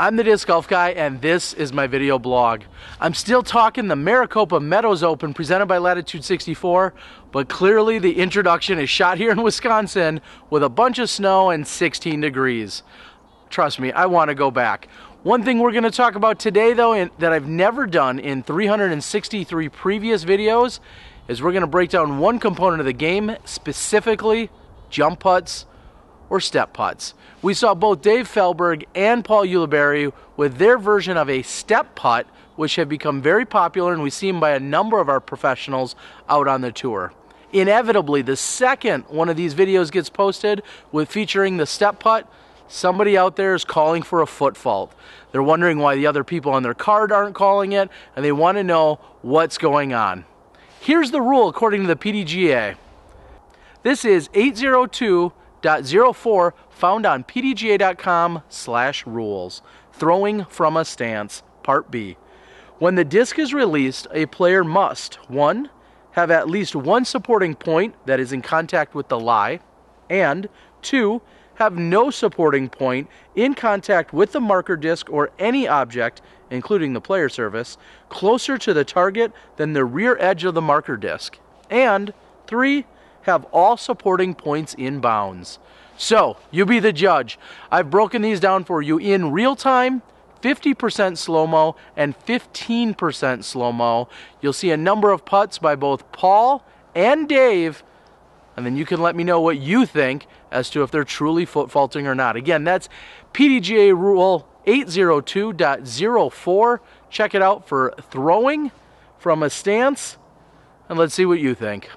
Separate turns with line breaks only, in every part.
I'm the Disc Golf Guy, and this is my video blog. I'm still talking the Maricopa Meadows Open presented by Latitude 64, but clearly the introduction is shot here in Wisconsin with a bunch of snow and 16 degrees. Trust me, I want to go back. One thing we're going to talk about today, though, that I've never done in 363 previous videos, is we're going to break down one component of the game, specifically jump putts or step putts. We saw both Dave Feldberg and Paul Ulibarri with their version of a step putt, which have become very popular, and we see them by a number of our professionals out on the tour. Inevitably, the second one of these videos gets posted with featuring the step putt, somebody out there is calling for a foot fault. They're wondering why the other people on their card aren't calling it, and they want to know what's going on. Here's the rule according to the PDGA. This is 802 0.04 found on pdga.com slash rules. Throwing from a stance, part B. When the disc is released, a player must 1. Have at least one supporting point that is in contact with the lie, and 2. Have no supporting point in contact with the marker disc or any object, including the player surface, closer to the target than the rear edge of the marker disc. And 3 have all supporting points in bounds. So, you be the judge. I've broken these down for you in real time, 50% slow-mo and 15% slow-mo. You'll see a number of putts by both Paul and Dave, and then you can let me know what you think as to if they're truly foot faulting or not. Again, that's PDGA rule 802.04. Check it out for throwing from a stance, and let's see what you think.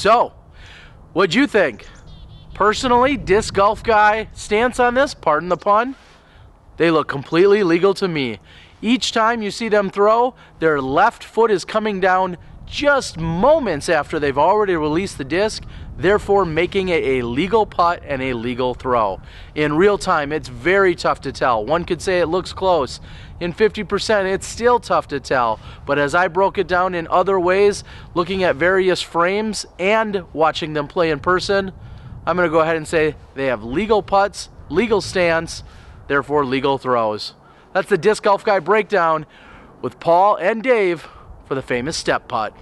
So, what'd you think? Personally, disc golf guy stance on this, pardon the pun, they look completely legal to me. Each time you see them throw, their left foot is coming down just moments after they've already released the disc, therefore making it a legal putt and a legal throw. In real time, it's very tough to tell. One could say it looks close. In 50%, it's still tough to tell. But as I broke it down in other ways, looking at various frames and watching them play in person, I'm going to go ahead and say they have legal putts, legal stance, therefore legal throws. That's the Disc Golf Guy breakdown with Paul and Dave for the famous step putt.